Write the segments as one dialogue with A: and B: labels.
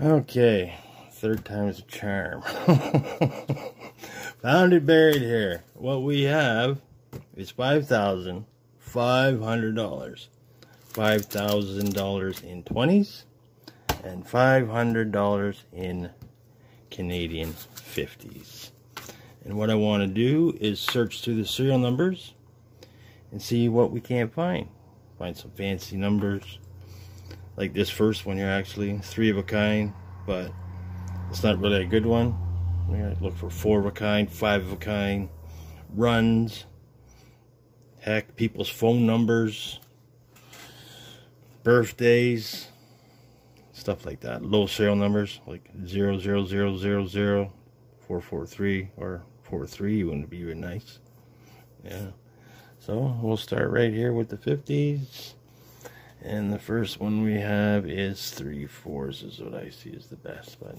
A: Okay, third time is a charm. Found it buried here. What we have is five thousand five hundred dollars. Five thousand dollars in twenties and five hundred dollars in Canadian fifties. And what I want to do is search through the serial numbers and see what we can't find. Find some fancy numbers like this first one here actually three of a kind but it's not really a good one. We gotta look for four of a kind five of a kind runs heck people's phone numbers birthdays stuff like that. Low serial numbers like 00000 443 or 43 wouldn't be even nice. Yeah. So we'll start right here with the 50s and the first one we have is three fours is what I see is the best, but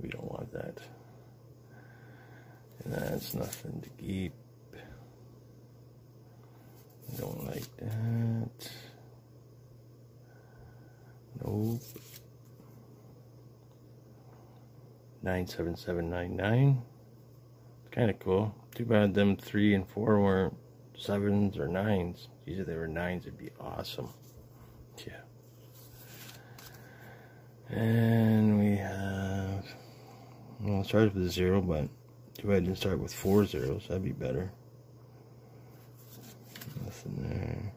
A: we don't want that. And that's nothing to keep. Don't like that. Nope. 97799. Kind of cool. Too bad them three and four weren't sevens or nines. These if they were nines, it'd be awesome. Yeah. And we have, well, it starts with a zero, but too bad I didn't start with four zeros. That'd be better. Nothing there.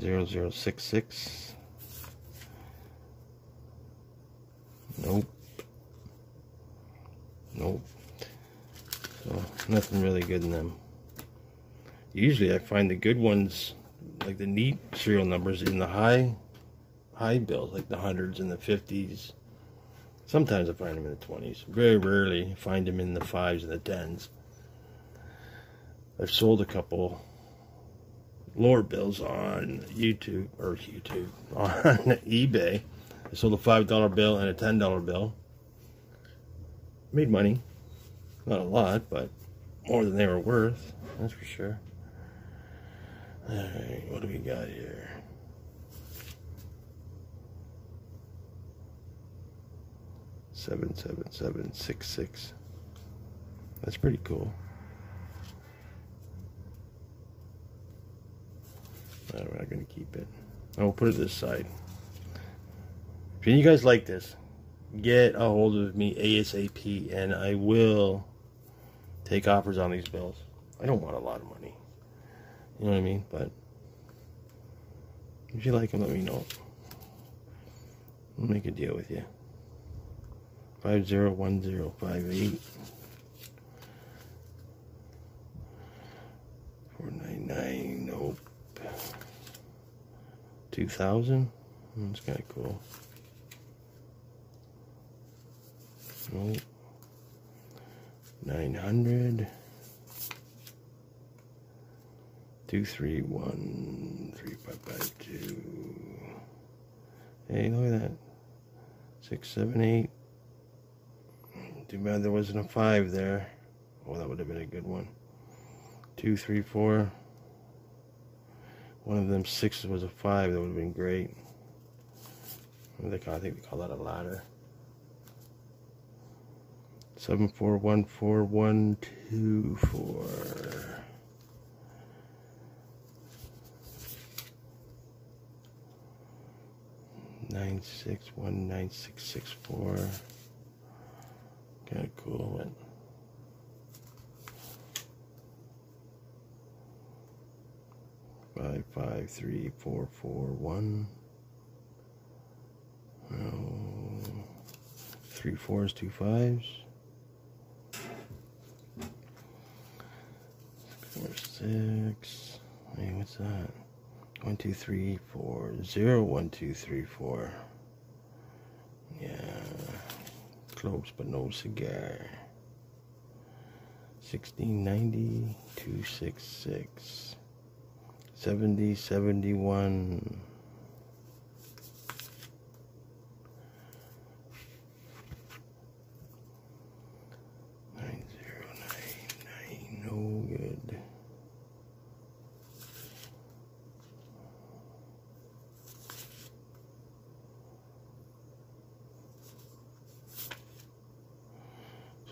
A: Zero zero six six. Nope. Nope. So nothing really good in them usually I find the good ones, like the neat serial numbers in the high, high bills, like the hundreds and the fifties. Sometimes I find them in the twenties. Very rarely find them in the fives and the tens. I've sold a couple lower bills on YouTube or YouTube on eBay. I sold a five dollar bill and a ten dollar bill. Made money, not a lot, but more than they were worth. That's for sure. Alright, what do we got here? Seven seven seven six six. That's pretty cool. We're not gonna keep it. Oh, I'll put it this side. If you guys like this, get a hold of me ASAP and I will take offers on these bills. I don't want a lot of money. You know what I mean? But if you like them, let me know. We'll make a deal with you. 501058 499 nope 2000 that's kind of cool nope 900 two three one three five five two. Hey, look at that. Six seven eight. Too bad there wasn't a five there. Oh, that would have been a good one. Two three four. One of them sixes was a five. That would have been great. I think they call that a ladder. Seven four one four one two four. Nine six one nine six six four. Kind of cool one. Five five three four four one. Oh, three fours, two fives. Six. Hey, what's that? One, two, three, four, zero, one, two, three, four. Yeah. Close but no cigar. 1690, 266. 70, 71.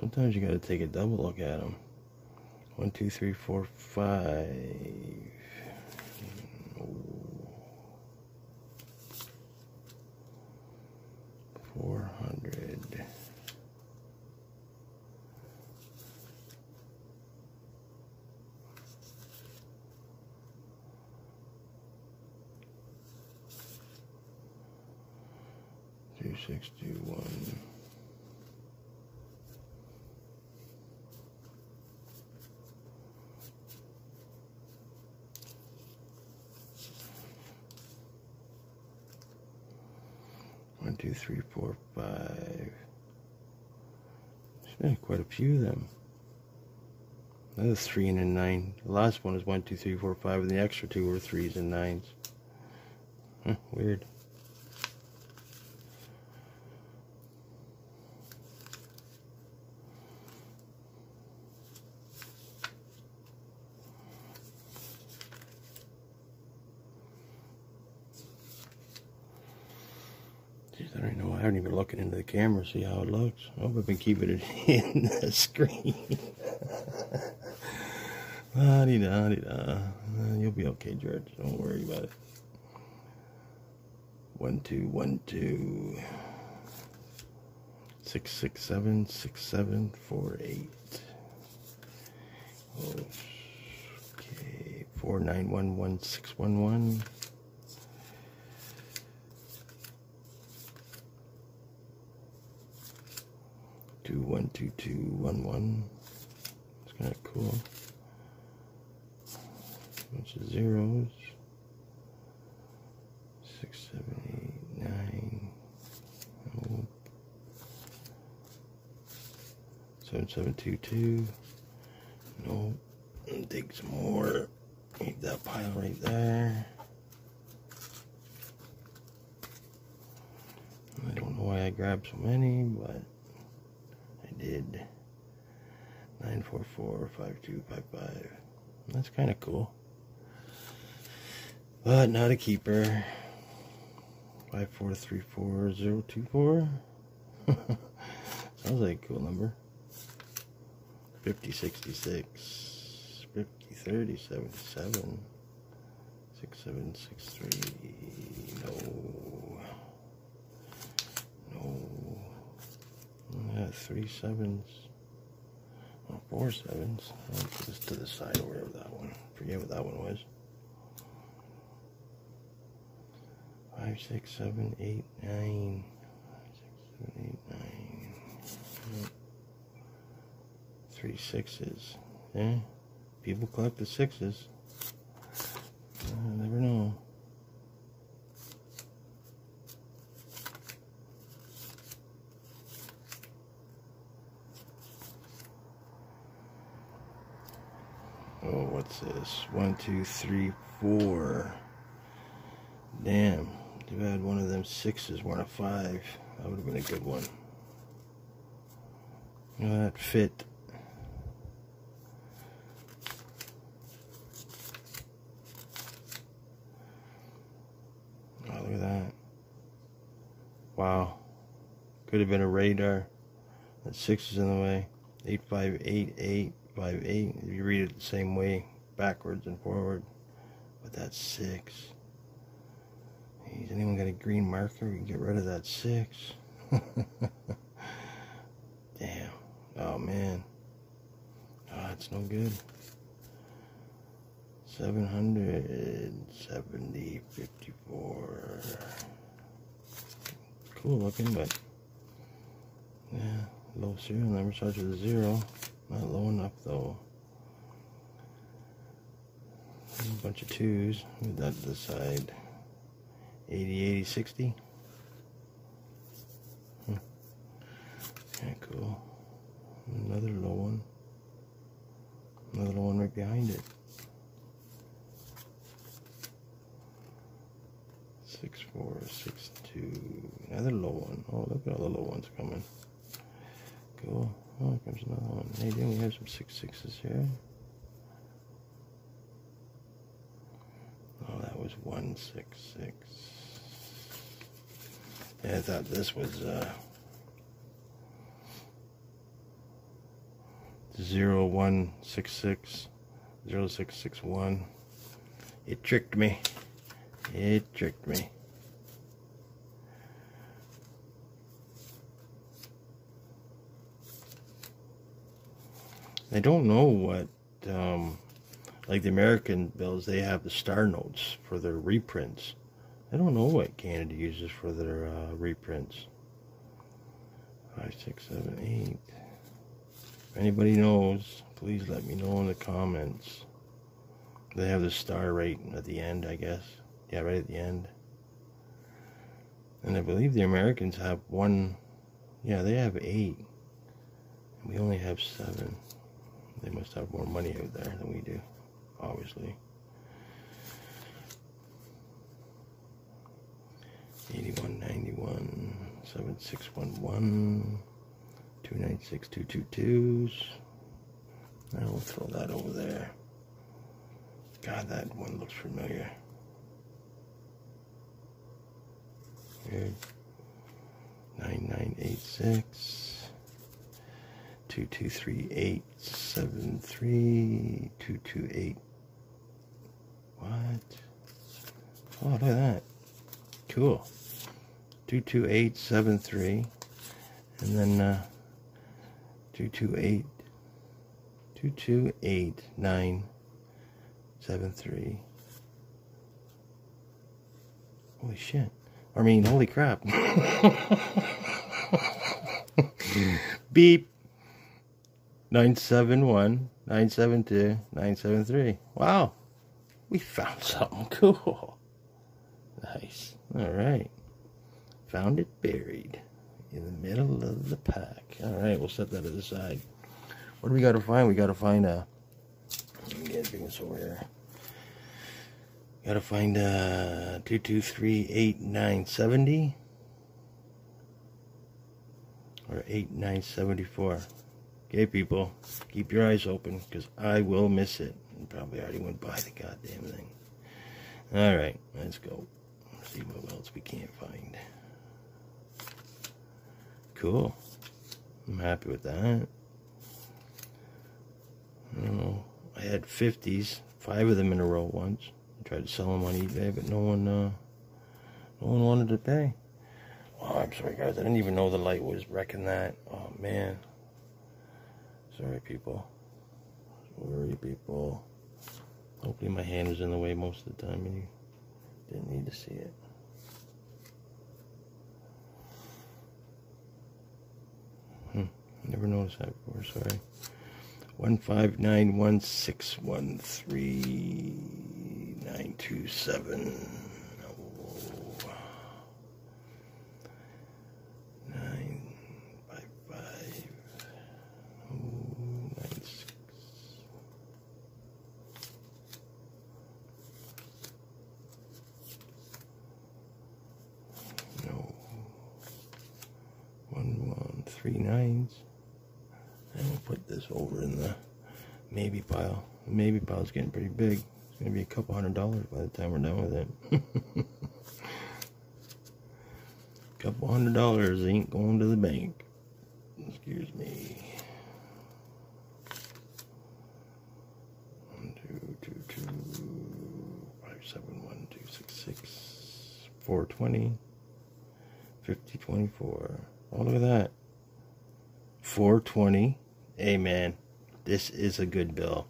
A: Sometimes you got to take a double look at them. One, two, three, four, five. Four hundred. Two sixty one. One, two, three, four, five. There's been quite a few of them. Another three and a nine. The last one is one, two, three, four, five, and the extra two were threes and nines. Huh, weird. Jeez, I don't know. I haven't even looking into the camera see how it looks. I hope I've been keeping it in the screen. la di da di da. You'll be okay, George. Don't worry about it. One two one two. Six six seven six seven four eight. Okay, four nine one one six one one. Two one two two one one. It's kind of cool. Bunch of zeros. Six, seven, eight, nine. Nope. Seven, seven, two, two. Nope. Dig some more. Leave that pile right there. I don't know why I grabbed so many, but did. 9445255. That's kind of cool. But not a keeper. 5434024. Sounds like a cool number. 5066. 503077. 6763. No. No. Yeah, Three sevens, oh, four sevens. I'll put this to the side or wherever that one. Forget what that one was. Five, six, seven, eight, nine. Five, six, seven, eight, nine. Three sixes. Yeah. People collect the sixes. I never know. Oh, what's this? One, two, three, four. Damn. Too had one of them sixes one of five. That would have been a good one. That fit. Oh, look at that. Wow. Could have been a radar. That six is in the way. Eight five eight eight five eight. If you read it the same way, backwards and forward. But that's six. Has anyone got a green marker? We can get rid of that six. Damn. Oh man. Oh, it's no good. 770, 54. Cool looking, but yeah, low serial number starts with zero. Not low enough though. A bunch of twos. Move that to the side. 80, 80, 60. Hmm. Okay, cool. Another low one. Another low one right behind it. Six four six two. Another low one. Oh, look at all the low ones coming. Cool. Oh, comes another one. Hey, then we have some six sixes here. Oh, that was one six six. Yeah, I thought this was uh 0166 0661. It tricked me. It tricked me. I don't know what, um, like the American bills, they have the star notes for their reprints. I don't know what Canada uses for their uh, reprints. Five, six, seven, eight. If anybody knows, please let me know in the comments. They have the star right at the end, I guess. Yeah, right at the end. And I believe the Americans have one. Yeah, they have eight. We only have seven. They must have more money out there than we do, obviously. 8191 7611 296 222s. Now we'll throw that over there. God, that one looks familiar. Here. 9986 223873 228 what? Oh look at that. Cool. 22873 and then uh 228 228 holy shit. I mean holy crap. Beep. 971 972 973. Wow. We found something cool. Nice. All right. Found it buried in the middle of the pack. All right, we'll set that to the side. What do we got to find? We got to find a. Let get this over here. Got to find a 2238970 or 8974. Okay, people, keep your eyes open because I will miss it. Probably already went by the goddamn thing. All right, let's go. see what else we can't find. Cool. I'm happy with that. I don't know. I had 50s, five of them in a row once. I tried to sell them on eBay, but no one, uh, no one wanted to pay. Oh, I'm sorry, guys. I didn't even know the light was wrecking that. Oh, man. Sorry, people. Sorry, people. My hand was in the way most of the time and you didn't need to see it. Hmm. Never noticed that before, sorry. One five nine one six one three nine two seven. Big. It's going to be a couple hundred dollars by the time we're done with it. A couple hundred dollars ain't going to the bank. Excuse me. One, two, two, two, five, seven, one, two, six, six, four, twenty, fifty, twenty-four. Oh, look at that. 420. Amen. This is a good bill.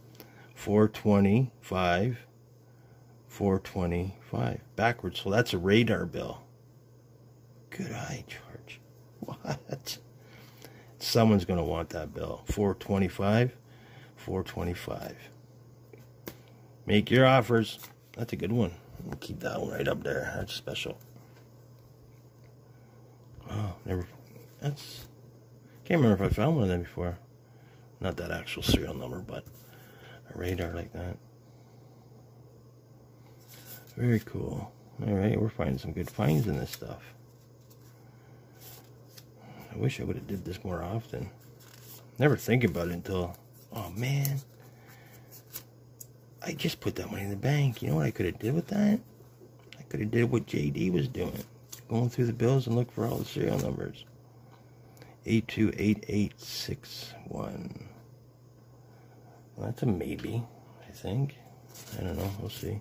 A: 425. 425. Backwards. So that's a radar bill. Good eye, George. What? Someone's going to want that bill. 425. 425. Make your offers. That's a good one. We'll keep that one right up there. That's special. Oh, never. That's can't remember if I found one of them before. Not that actual serial number, but a radar like that. Very cool. Alright, we're finding some good finds in this stuff. I wish I would have did this more often. Never think about it until, oh man, I just put that money in the bank. You know what I could have did with that? I could have did what JD was doing. Going through the bills and look for all the serial numbers. 828861. That's a maybe, I think. I don't know. We'll see.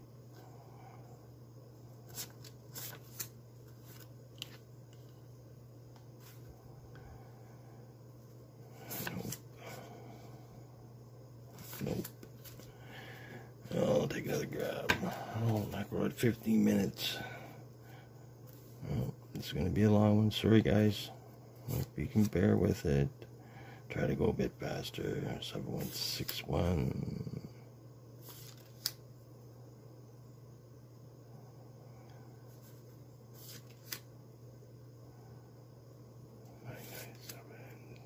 A: Nope. Nope. I'll take another grab. Oh, at 15 minutes. Oh, it's going to be a long one. Sorry, guys. Hope you can bear with it. Try to go a bit faster. 7161.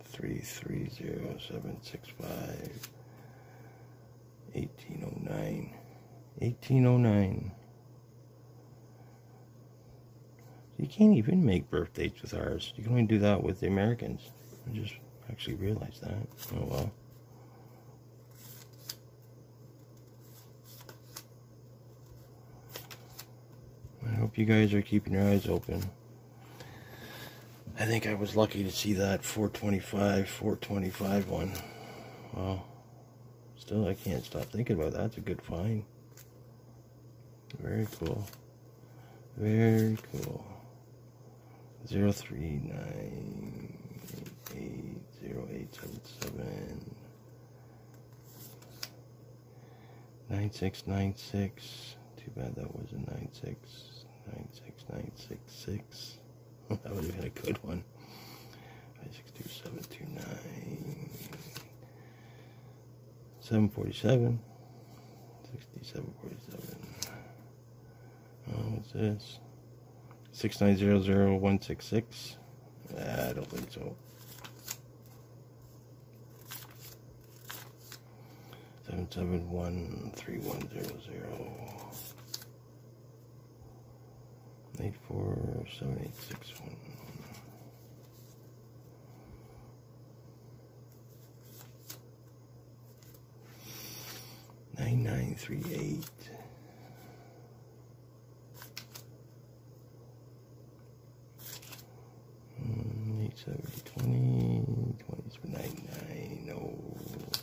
A: Three three zero seven six five eighteen oh nine eighteen oh nine. You can't even make birth dates with ours. You can only do that with the Americans. Just actually realized that. Oh well. I hope you guys are keeping your eyes open. I think I was lucky to see that 425, 425 one. Well, still I can't stop thinking about that. That's a good find. Very cool. Very cool. Zero three nine eight seven seven nine six nine six. Too bad that was a nine six nine six nine six six. that would have been a good one. Five six two seven two nine seven forty seven sixty seven forty seven. Oh, what's this? Six nine zero zero one six six. I don't think so. Seven seven one three one zero zero. Eight four seven eight six one. Nine nine three eight. Mm, Eight seventy twenty. Twenty's for ninety nine. No.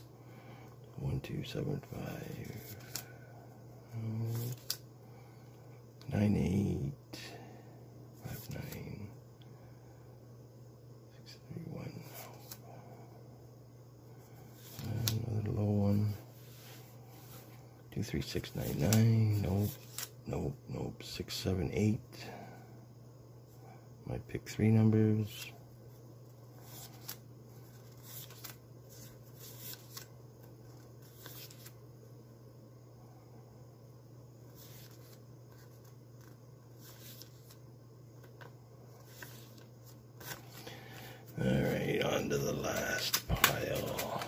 A: One two seven five. Nine eight. Five nine. Six three one. Another low one. Two three six nine nine. Nope. Nope. Nope. Six seven eight. Might pick three numbers. All right, on to the last pile.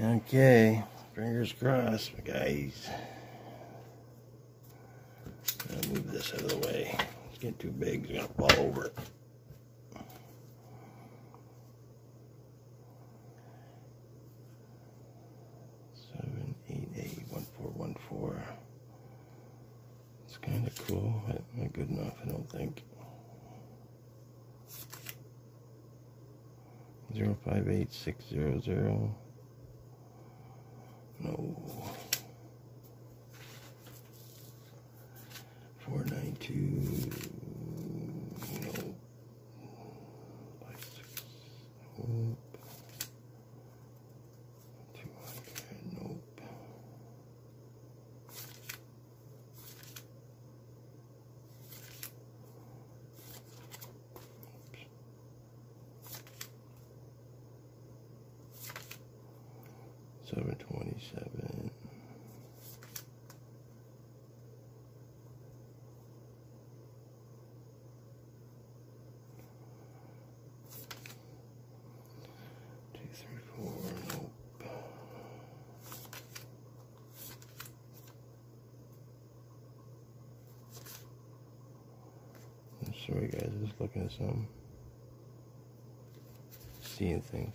A: Okay, guys. I'll move this out of the way. It's getting too big. It's gonna fall over. Seven, eight, eight, one, four, one, four. It's kind of cool, but not good enough, I don't think. Zero five eight six zero zero. 727. Two, three, four. I'm sorry guys, just looking at some seeing things.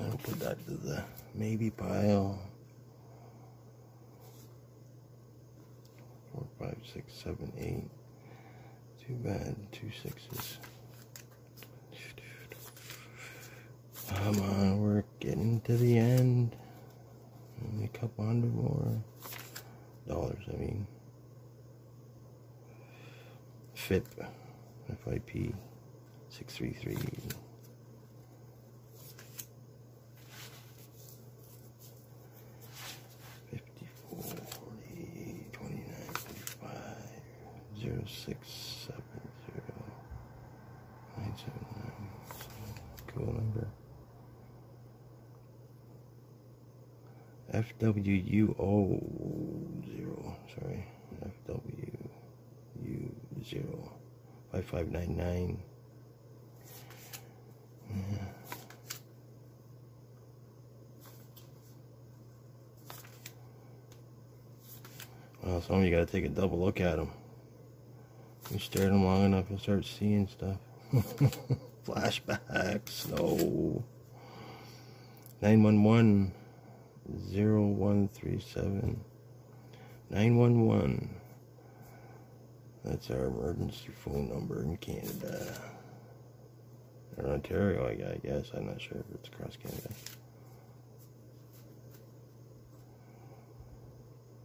A: I'll put that to the maybe pile. Four, five, six, seven, eight. Too bad, two sixes. Come on, we're getting to the end. Only a couple hundred more dollars, I mean. FIP, FIP, 633. FWUO0, sorry, FWU0, 5599. Yeah. Well, some of you got to take a double look at them. You stare at them long enough, you'll start seeing stuff. Flashbacks, no. 911. 0137 911. That's our emergency phone number in Canada. Or Ontario, I guess. I'm not sure if it's across Canada.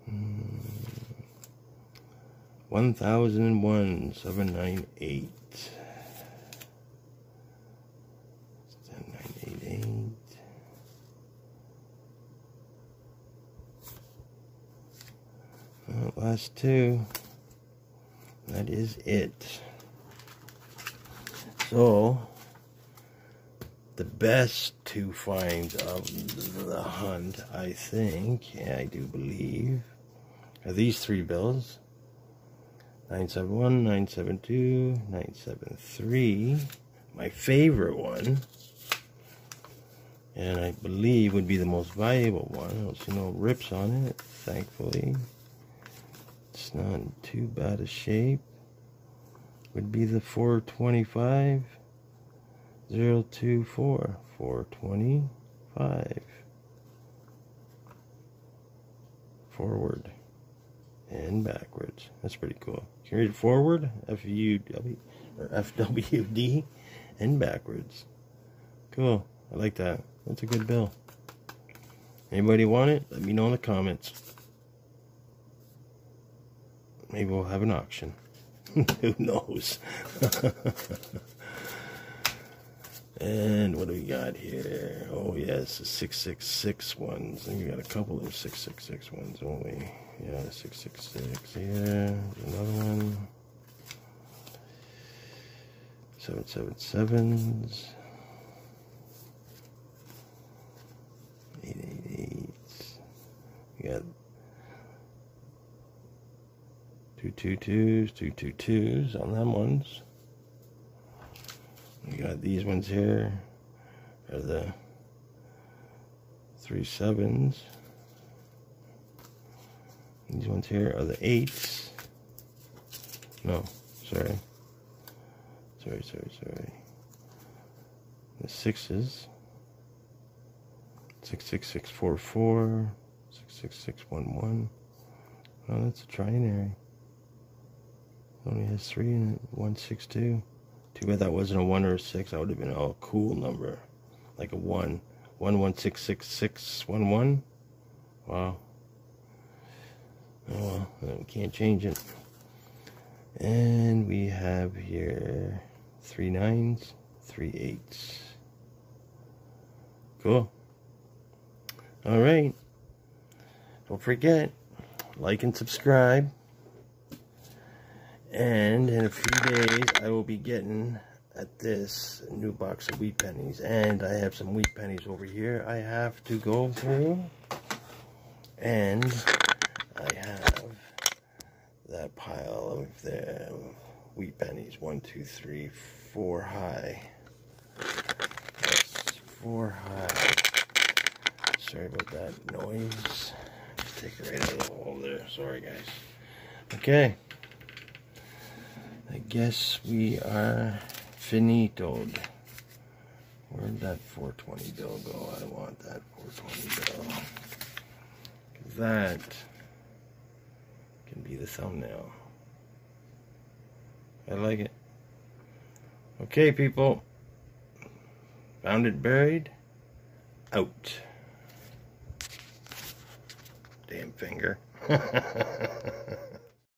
A: Hmm. 1001 798. 7988. Well, last two. That is it. So, the best two finds of the hunt, I think, I do believe, are these three bills. 971, 972, 973. My favorite one, and I believe would be the most valuable one. I don't see no rips on it, thankfully. It's not in too bad a shape. Would be the 425 024 425 forward and backwards. That's pretty cool. Can you read it forward? F U W or F W D and backwards. Cool. I like that. That's a good bill. Anybody want it? Let me know in the comments. Maybe we'll have an auction. Who knows? and what do we got here? Oh, yes, the 666 ones. I think we got a couple of 666 ones, we? Yeah, 666 Yeah, Another one. 777s. 888s. We got two two twos, two two twos on them ones. We got these ones here are the three sevens. These ones here are the eights. No, sorry. Sorry, sorry, sorry. The sixes. Six six six four four. Six six six one one. Oh, that's a trinary. Only has three and. One six two. Too bad that wasn't a one or a six. That would have been a cool number, like a one. One one six six six one one. Wow. Oh well, we can't change it. And we have here three nines, three eights. Cool. All right. Don't forget, like and subscribe. And in a few days, I will be getting at this new box of wheat pennies. And I have some wheat pennies over here I have to go through. And I have that pile of the wheat pennies. One, two, three, four high. That's four high. Sorry about that noise. Take it right out of the hole there. Sorry, guys. Okay. Guess we are finitoed. Where'd that 420 bill go? I want that 420 bill. That can be the thumbnail. I like it. Okay, people. Found it buried. Out. Damn finger.